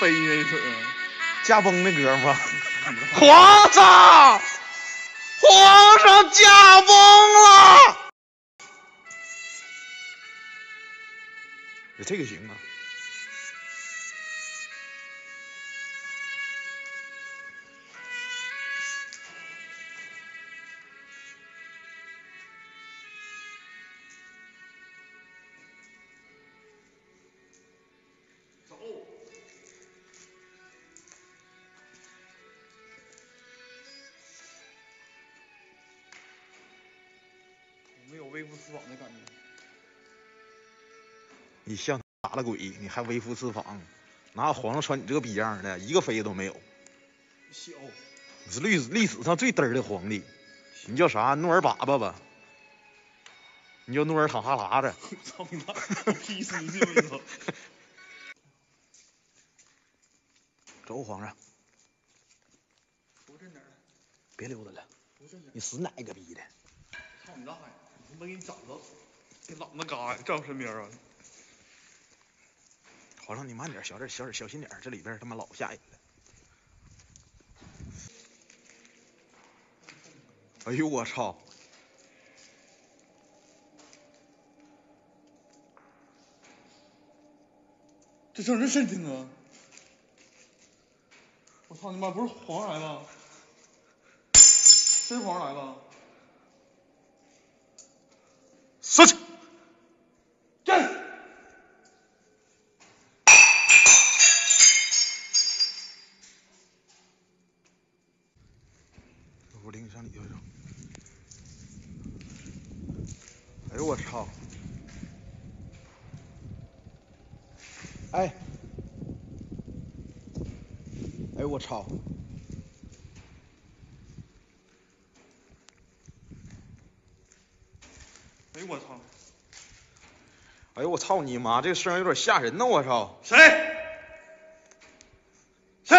飞呢一会儿。驾崩的歌吗？皇上，皇上驾崩了。这个行啊。你像打了鬼，你还微服私访？哪有皇上穿你这个逼样的，一个妃子都没有。小。你是历史历史上最嘚儿的皇帝，你叫啥？努尔粑粑吧？你叫努尔淌哈喇子？我操你妈！死你！我操！走，皇上。不是哪儿？别溜达了。不是哪儿？你死哪个逼的？操你大爷！我他妈给你找着！给老子嘎在我身边啊！皇上，你慢点，小点，小点，小心点，这里边他妈老吓人了。哎呦我操！这声真深听啊！我操你妈！不是皇上来了？真皇上来了！上去！站！我领你上里头去。哎呦我操！哎！操！哎呦我操！哎呦我操你妈！这声有点吓人呢！我操！谁？谁？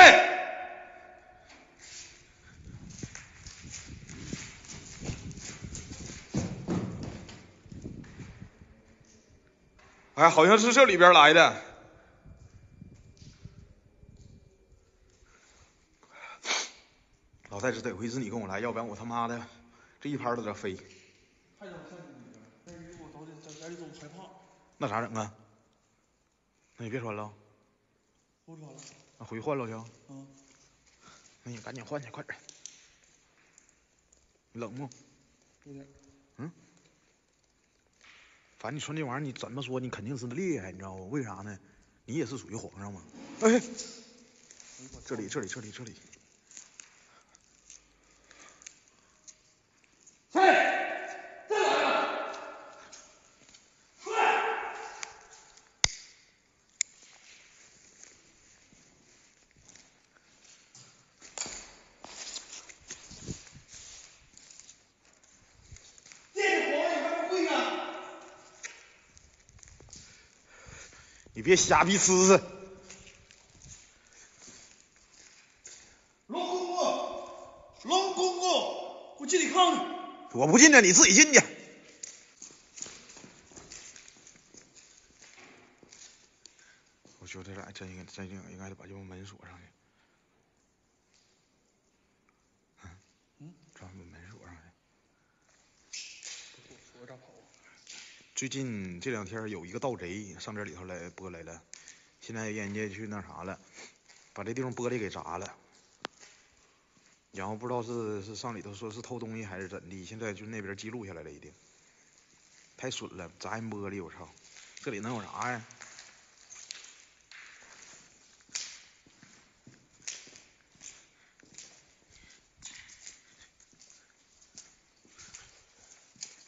哎，好像是这里边来的。得亏是你跟我来，要不然我他妈的这一拍都得飞。还想上去里边，但是我早点在家里走害怕。那咋整啊？那你别穿了，不穿了。那回去换了去。嗯。那你赶紧换去，快点。冷不？有点。嗯。反正你穿这玩意儿，你怎么说你肯定是厉害，你知道不？为啥呢？你也是属于皇上嘛。哎。这里，这里，这里，这里。谁？再来了！出来！这个皇上你还不跪呢？你别瞎逼呲呲。龙公公，龙公公，我进去看看。我不进去，你自己进去。我觉得这俩真应该真应应该得把这门锁上去。嗯嗯，咱把门锁上去。我咋跑？最近这两天有一个盗贼上这里头来播来了，现在人家去那啥了，把这地方玻璃给砸了。然后不知道是是上里头说是偷东西还是怎的，现在就那边记录下来了，已经。太损了，砸人玻璃，我操！这里能有啥呀？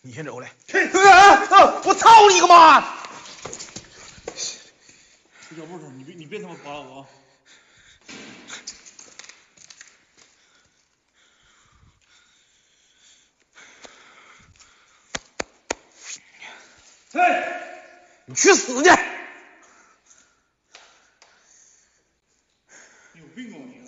你先走来。去！我操你个妈！小步走，你别你别他妈扒拉我啊！你去死去！你有病啊你！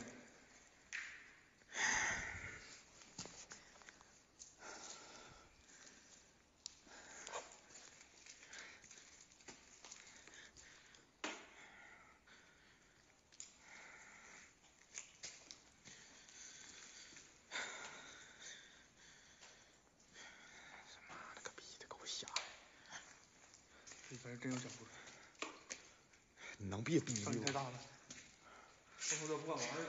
反正真有脚步声，你能别逼逼太大了，我说这不敢玩了，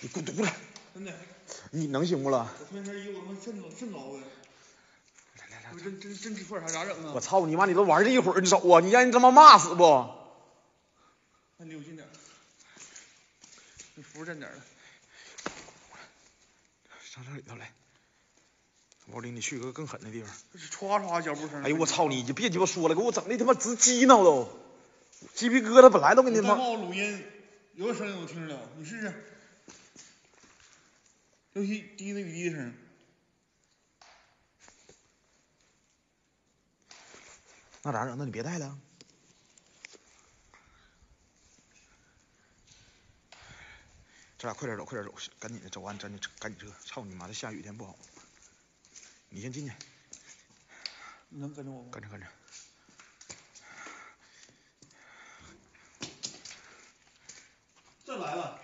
你滚犊子！真的，你能行不了？我穿身衣服他妈来来来，真真真吃破啥咋整啊？我操你妈！你都玩这一会儿，你走啊！你让人他妈骂死不？那你有劲点儿，你扶着站点儿了，上这里头来，我领你去个更狠的地方。这是歘歘脚步声。哎呦我操你！你别鸡巴说了，给我整的他妈直激挠都，鸡皮疙瘩本来都给你妈。你再帮我录音，有个声音我听着了，你试试。尤其滴那雨滴的声，那咋整？那你别带了。咱俩快点走，快点走，赶紧的，走完咱就赶紧撤。操你妈的，下雨天不好。你先进去，你能跟着我吗？跟着跟着。这来了，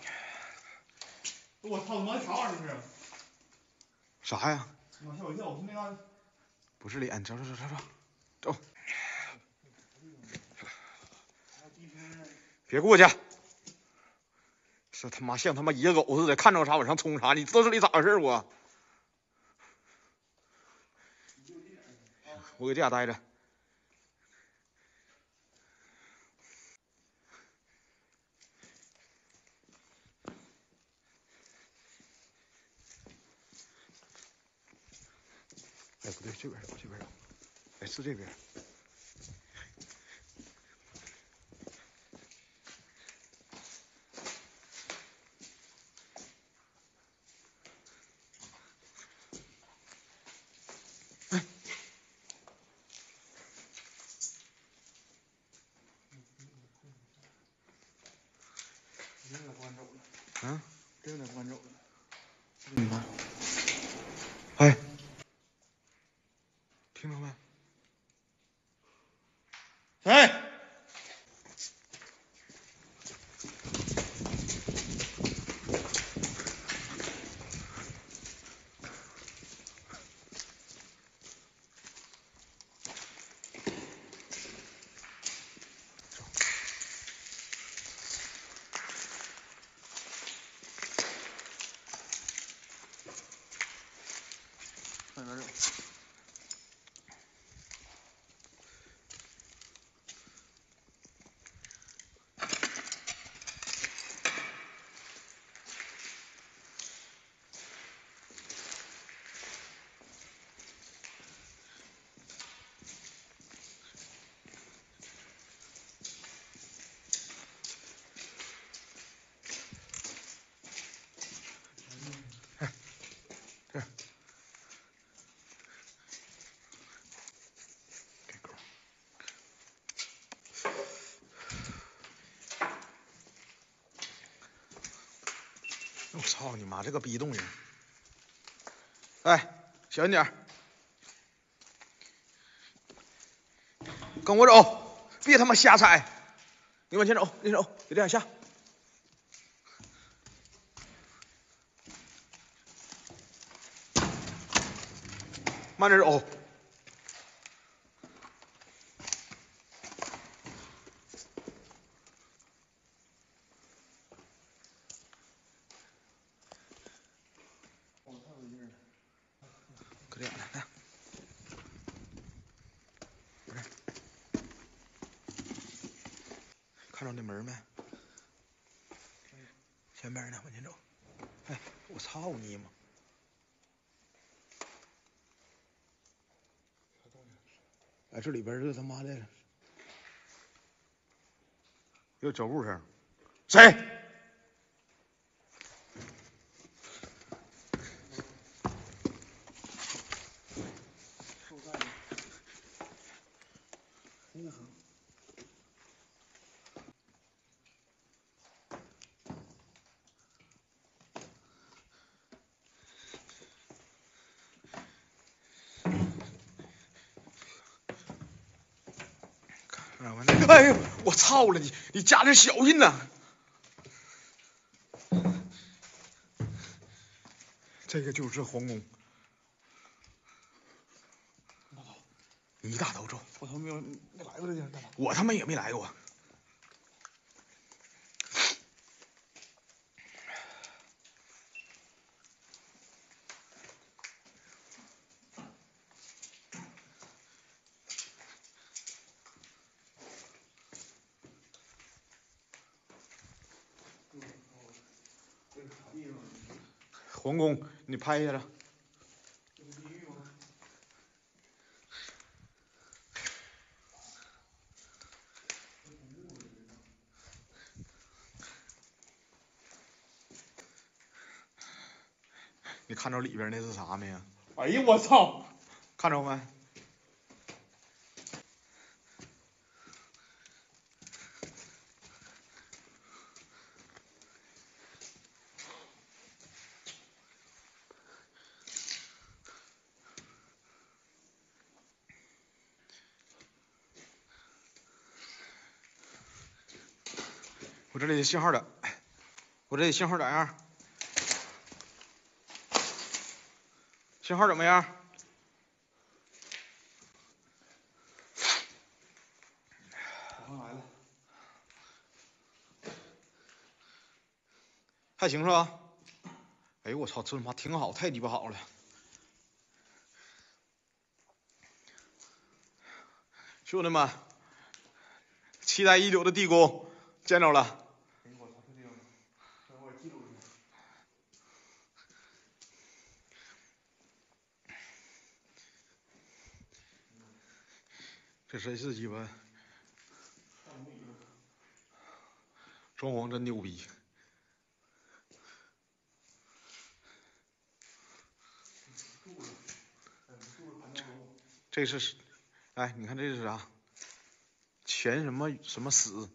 我操他妈啥玩意儿这是？啥呀？妈吓我一跳，我说那嘎达不是脸，走走走走走，还有滴声呢。别过去。这他妈像他妈野狗似的，看着啥往上冲啥，你知道这里咋回事不？我搁这家待着。哎，不对，这边走，这边走。哎，是这边。真有点不敢走了，嗯，真有点不敢走了。嗯呐。哎，听着没？哎，往哪操你妈！这个逼动静！哎，小心点，跟我走，别他妈瞎踩！你往前走，你走，别这样下。慢点走。我太有劲了。搁这样来，来，不是，看着那门没？前边呢，往前走。哎，我操你妈！这里边这他妈的有脚步声，谁？受干的，呼呼。看完了，哎呦，我操了你！你加点小心呐！这个就是皇宫。你大头中，我他妈没有没来过这地方。我他妈也没来过。皇宫，你拍下来。你看着里边那是啥没呀？哎呀，我操！看着没？我这里的信号咋？我这里信号咋样？信号怎么样？还行是吧？哎呦我操，这他妈挺好，太鸡巴好了！兄弟们，期待已久的地宫见着了。哎呦我操，这地方，这我记录一下。这真是鸡巴装潢真牛逼！这是，哎，你看这是啥？前什么什么死？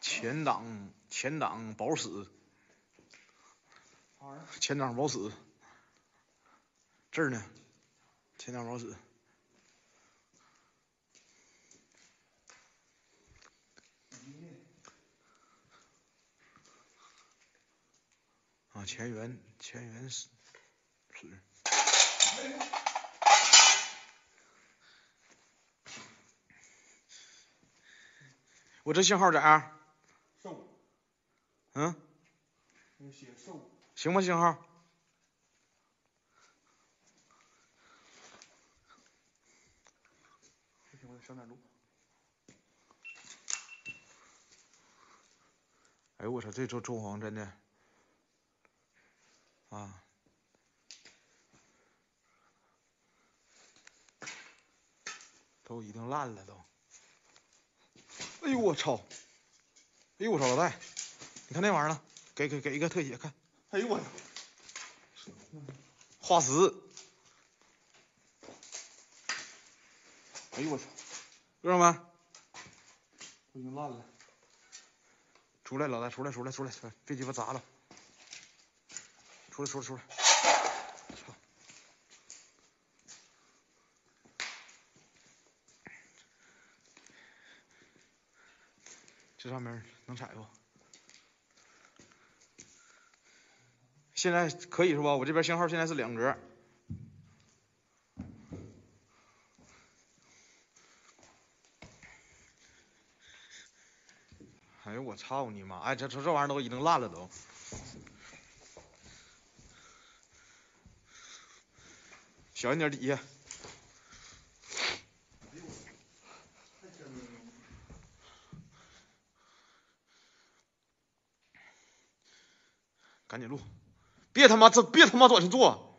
前挡前党宝史，啥玩意儿？前挡保死。这儿呢，前党宝史。啊，前元前元史史。我这信号咋样？瘦，嗯，写瘦。行吗？信号？不行，我得上点路。哎呦我操，这周周黄真的啊，都已经烂了都。哎呦我操！哎呦我操，老戴，你看那玩意儿了？给给给一个特写看，哎呦我操！化石。哎呦我操！知道吗？都已经烂了。出来，老戴，出来，出来，出来，出来，别鸡巴砸了。出来，出来，出来。操！这上面能踩不？现在可以是吧？我这边信号现在是两格。哎呦我操你妈！哎，这这这玩意儿都已经烂了都。小心点底下。赶紧录，别他妈这别他妈往前坐。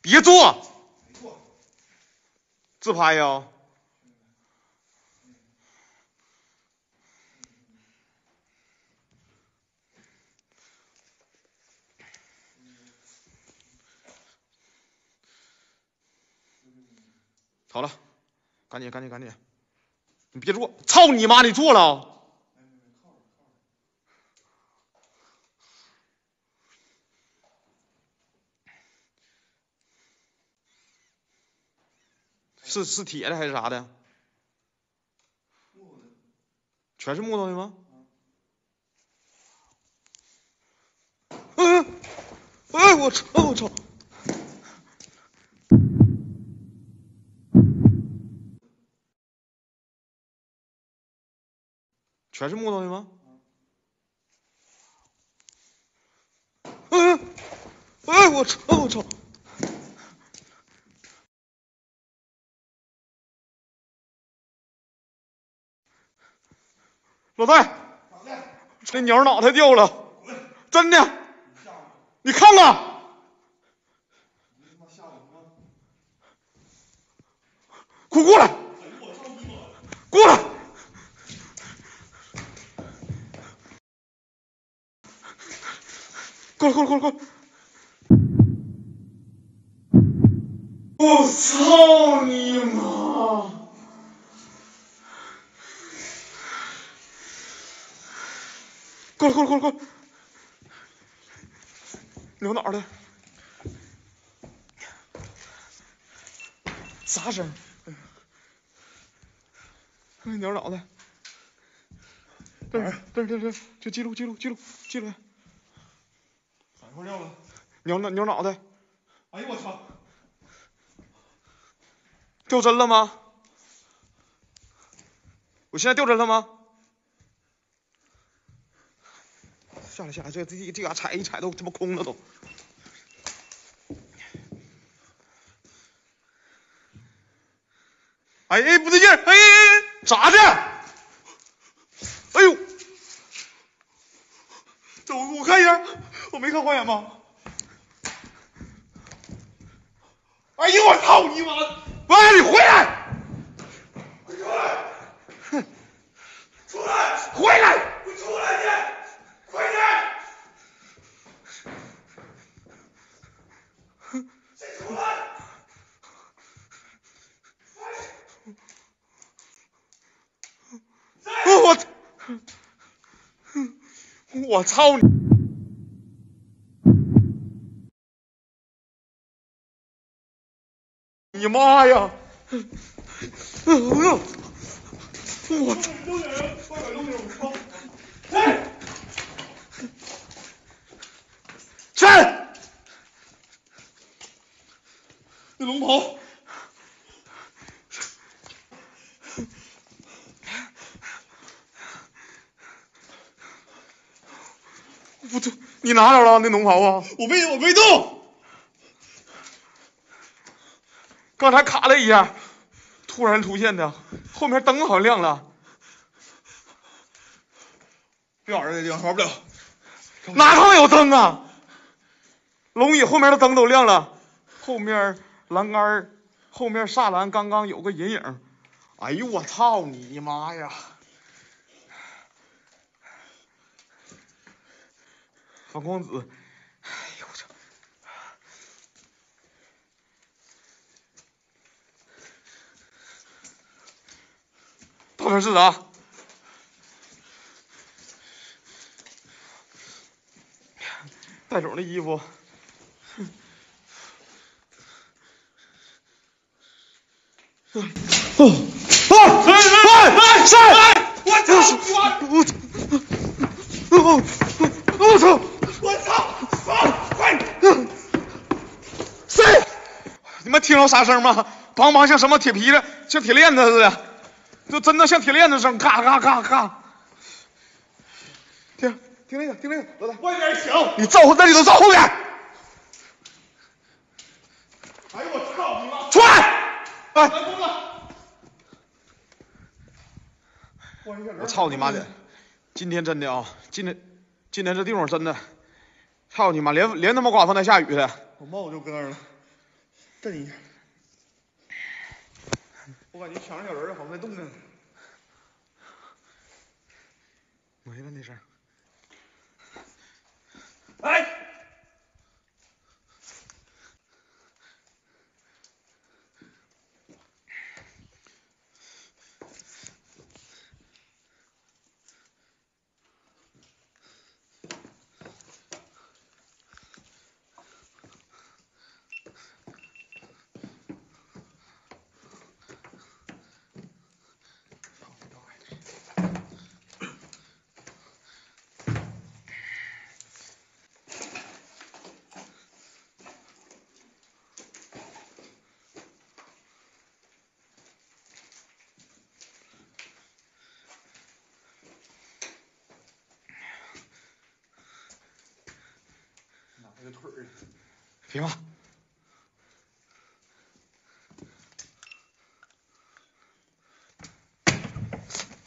别坐，自拍呀。好了，赶紧赶紧赶紧，你别坐，操你妈！你坐了。是是铁的还是啥的？全是木头的吗？嗯，哎我操！我操！全是木头的吗？哎哎我操！我操！老戴，这鸟脑袋掉了，真的，你看看，快过来，过来，过来，过来，过来，过来！我操你妈！过来，过来，过来，过来！扭哪儿的？啥声？哎，鸟脑袋。这儿，这儿，这儿，这儿，就记录，记录，记录，记录。啥块掉了？扭脑，扭脑袋。哎呦我操！掉针了吗？我现在掉针了吗？下来下来，这这这嘎踩一踩都他妈空了都。哎哎不对劲，哎哎哎，咋的？哎呦，这我我看一下，我没看花眼吗？哎呦我操你妈！喂，你回来！快出来！哼，出来！回来！快出来你！快点！先出来！我我操你！你妈呀！哎呦！我六点人，快点六点五超！来！去！那龙袍，你拿着了那龙袍啊？我没我没动。刚才卡了一下，突然出现的，后面灯好像亮了，别玩这地方，玩不了。哪他妈有灯啊？龙椅后面的灯都亮了，后面栏杆后面栅栏刚刚有个人影。哎呦我操你妈呀！反光子，哎呦我操！到底是啥？戴总的衣服，哦哦！哎哎哎！上！我操！我操！我我操！我操！放！快！谁？你们听着啥声吗？梆梆像什么铁皮的，像铁链子似的，就真的像铁链子声，咔咔咔咔。听，听那个，听那个，老大，快点响！你照那里头照后边，哎呦我操你妈！出来！哎，来疯了！我操你妈的！今天真的啊，今天今天这地方真的，操你妈，连连他妈刮风带下雨的。我帽子就搁那儿了，震一下。我感觉墙上小人儿好像在动呢。没了那声。哎！这腿儿，别骂。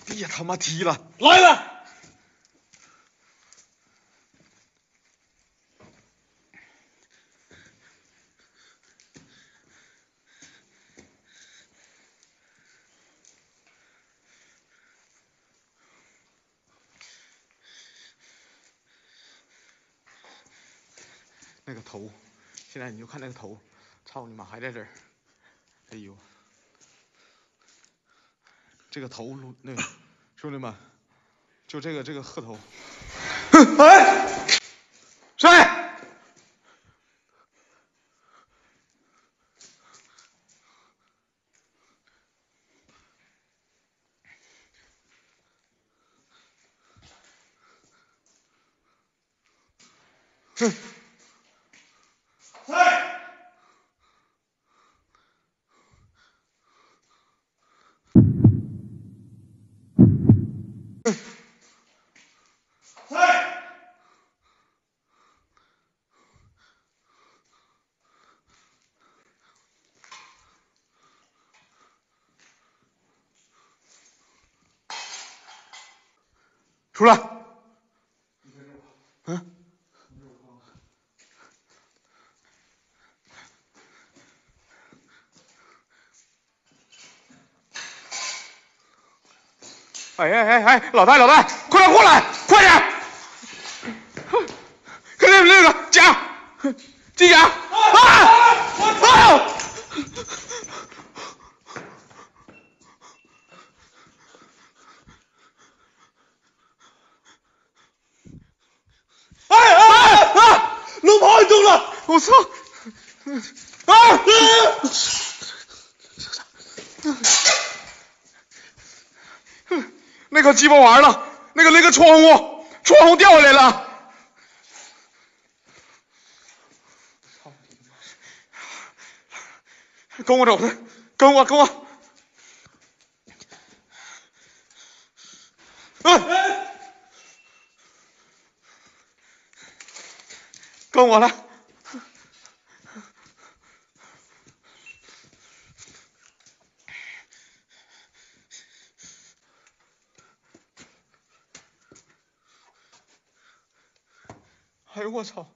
别他妈踢了！来了。那个头，现在你就看那个头，操你妈还在这儿！哎呦，这个头那个兄弟们，就这个这个鹤头，哎，谁？哼。出来。嗯。哎哎哎哎，老大老大，快点过来，快点！看那那个甲，机甲，啊！啊！哎哎啊！龙袍中了！我操！啊！那可鸡巴玩意儿了，那个那个窗户，窗户掉下来了。跟我走，跟我跟我。跟我来。我操！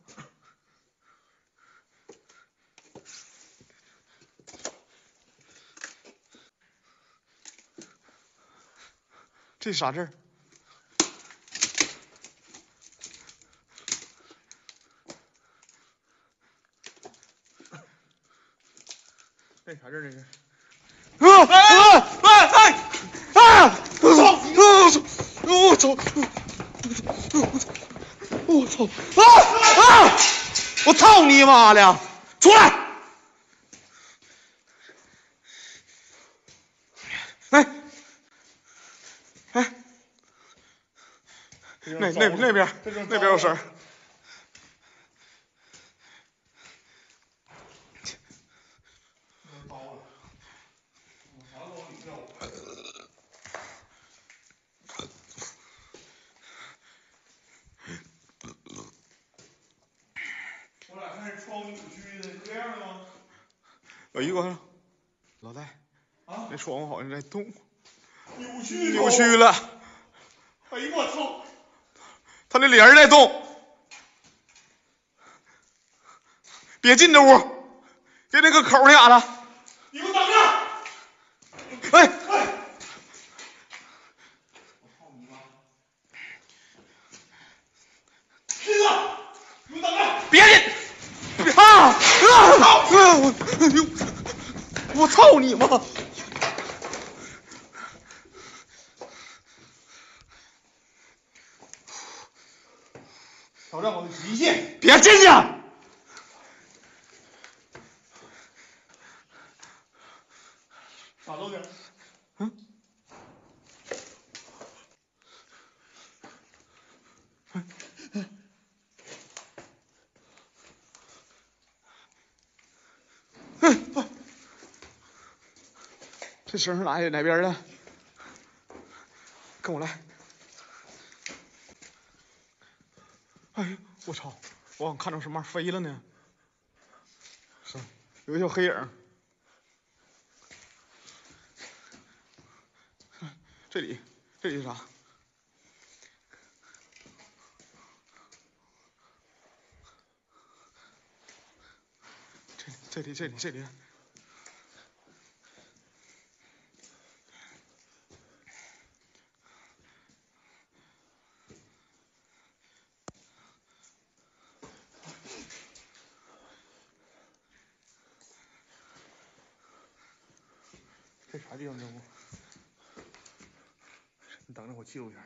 这啥字儿？这啥字儿？这是？啊啊啊啊啊！我操！我操！我操！啊啊！我操你妈的！出来！哎哎，那那那边那边有声。哎呦我，老戴，啊，那窗户好像在动，扭曲扭曲了。哎呦我操！他那帘在动，别进这屋，别那个口那嘎达。你给我等着！哎哎！我操你妈！金子，你给我等着！别进！别啊啊！我哎呦！我操你妈！挑战我的极限！别进去！啥动静？嗯？嗯，这绳是哪哪边的？跟我来！哎呀，我操！我好像看着什么玩意飞了呢。是，有个小黑影。这里，这里是啥？这里，这里，这里，这里。这啥地方这屋？你等着，我记录一下。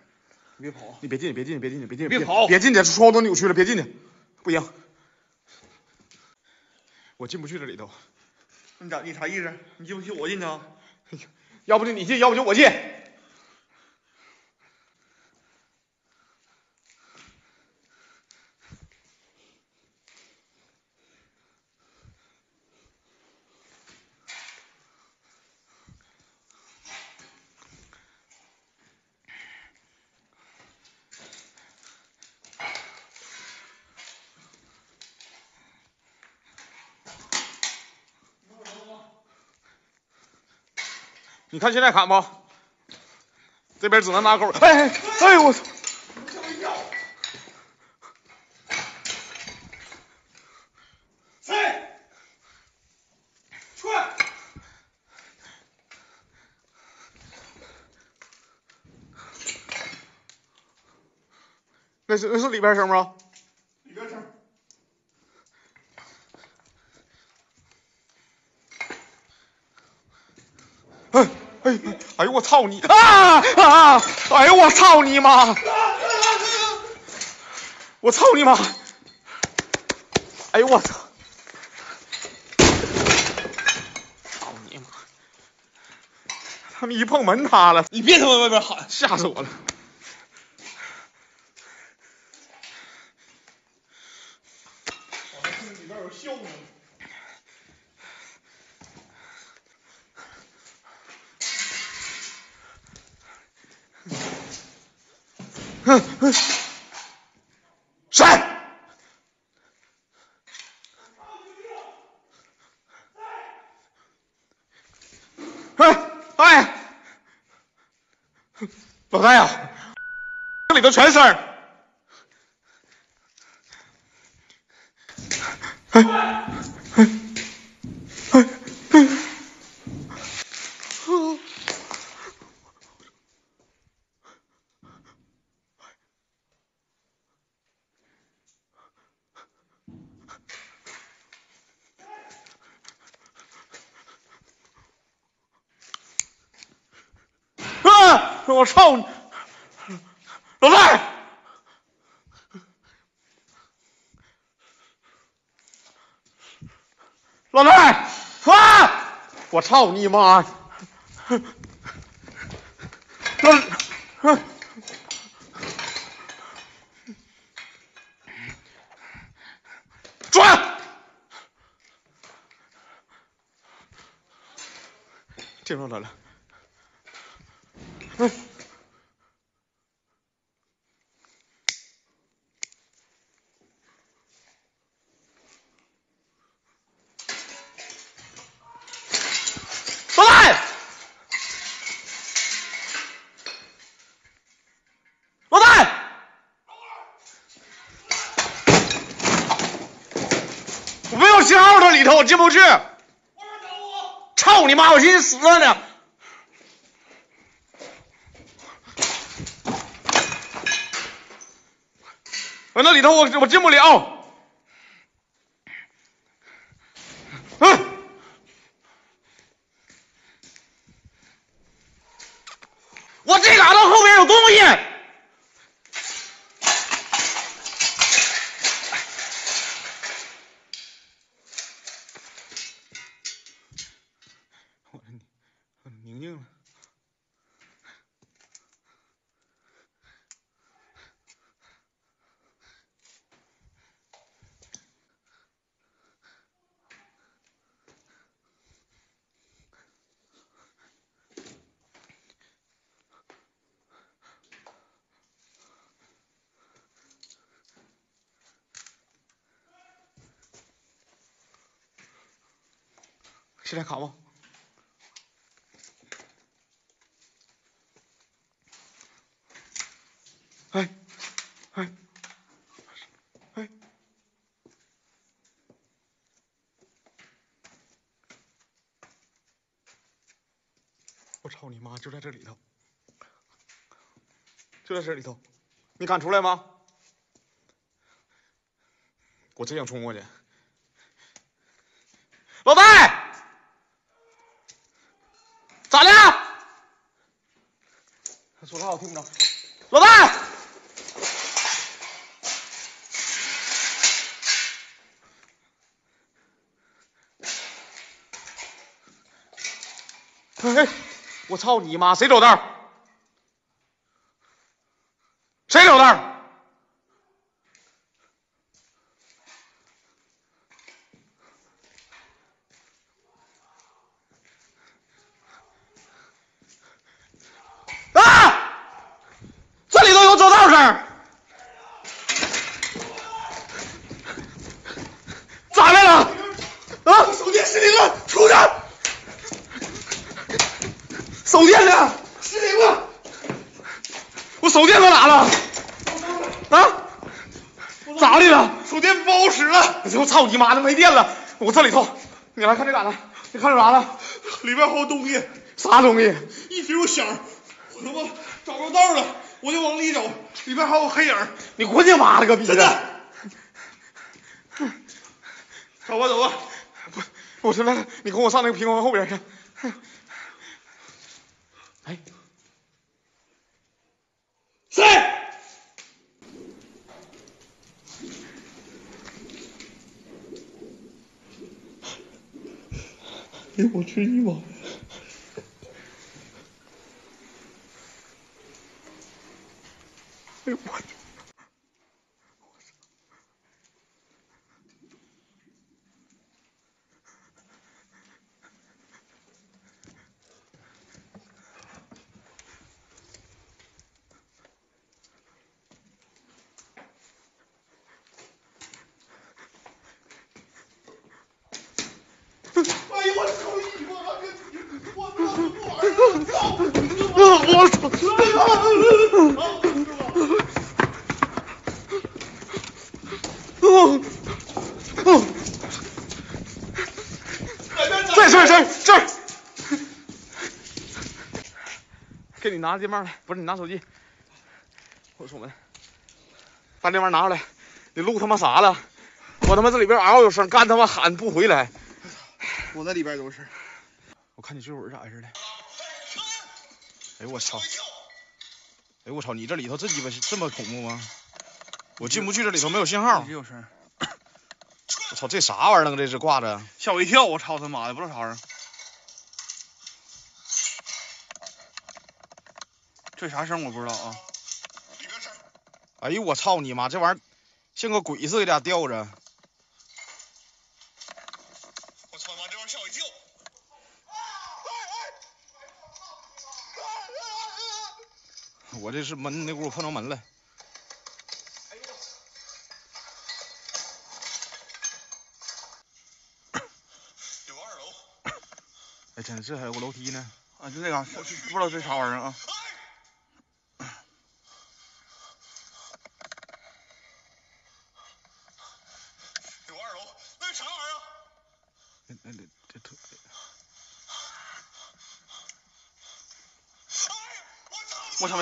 你别跑，你别进去，别进去，别进去，别进去，别跑别进去，窗户都扭曲了，别进去，不行，我进不去这里头。你咋？你啥意思？你进不去，我进去啊？要不就你进，要不就我进。你看现在砍不？这边只能拿钩。哎哎哎呦我操！那是那是里边声吗？里边声。哎哎哎呦我操你啊啊！哎呦我操你妈！我操你妈！哎呦我操！操你妈！他们一碰门塌了，你别他妈外边喊！吓死我了！我还听里边有笑呢。谁？哎，老大呀，这里头全声儿。哎哎哎！操你！老大！老大！啊！我操你妈！老啊！转！听着来了。哎，老大！老大！我没有信号，这里头我进不去。我！操你妈！我寻思死了呢。我那里头我我进不了。现在卡吗？哎哎哎！我操你妈！就在这里头，就在这里头，你敢出来吗？我真想冲过去。老戴，咋的？他说话我听不着。老大，哎，我操你妈！谁走道？谁走道？啊！这里头有走道声。咋的了？啊！手电失灵了，出去！手电呢？失灵了，我手电搁哪了？啊？咋的了？手电不好使了，我操你妈的，没电了！我这里头，你来看这杆子，你看着啥了？里边还有东西，啥东西？一直有响，我他妈找着道了，我就往里走，里边还有黑影，你滚你妈了个逼真的！走吧走吧，不，我说来，你跟我上那个平房后边去。哎，谁？哎呦我去你妈！哎呦我去！哎呦我操你妈！我他妈不玩了，操！我操！哦哦，这这这这，给你拿这玩意儿来，不是你拿手机，我出门，把这玩意儿拿出来，你录他妈啥了？我他妈这里边嗷有声，干他妈喊不回来。我那里边都是。我看你这会儿咋回事的？哎呦我操！哎呦我操！你这里头这鸡巴这么恐怖吗？我进不去，这里头没有信号。有声，我操，这啥玩意儿呢？这是挂着？吓我一跳！我操他妈的，不知道啥玩意儿。这啥声我不知道啊。哎呦我操你妈！这玩意儿像个鬼似的，俩吊着。我操妈！这玩意儿吓我一跳。我这是门那屋碰着门了。有二楼。哎，真这还有个楼梯呢。啊，就这个，不知道这啥玩意儿啊。有二楼，那是啥玩意儿？那那那这特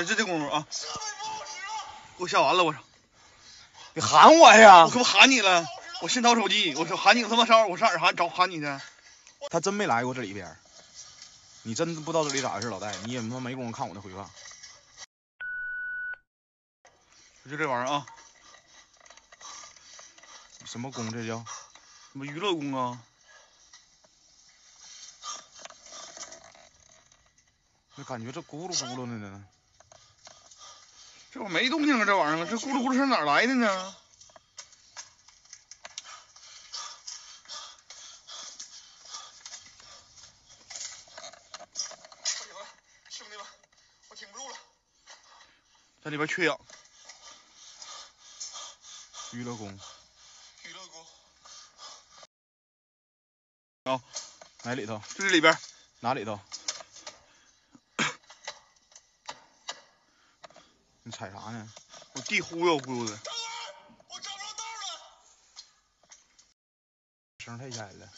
就这功夫啊！给我吓完了，我操！你喊我呀我！可不喊你了，我先掏手机，我说喊你，我他妈上我上哪儿喊找喊你去？他真没来过这里边儿。你真不知道这里咋回事，老戴，你也他妈没工夫看我那回放。就这玩意儿啊，什么宫这叫？什么娱乐宫啊？那感觉这咕噜咕噜的呢。这玩意没动静啊，这玩意儿，这咕噜咕噜声哪来的呢？兄弟们，兄弟们，我挺不住了。在里边缺氧，娱乐宫。娱乐宫。哪里头？就这里边。哪里头？踩啥呢？我地忽悠忽悠的。等会，我找不着道了。声太吓人了。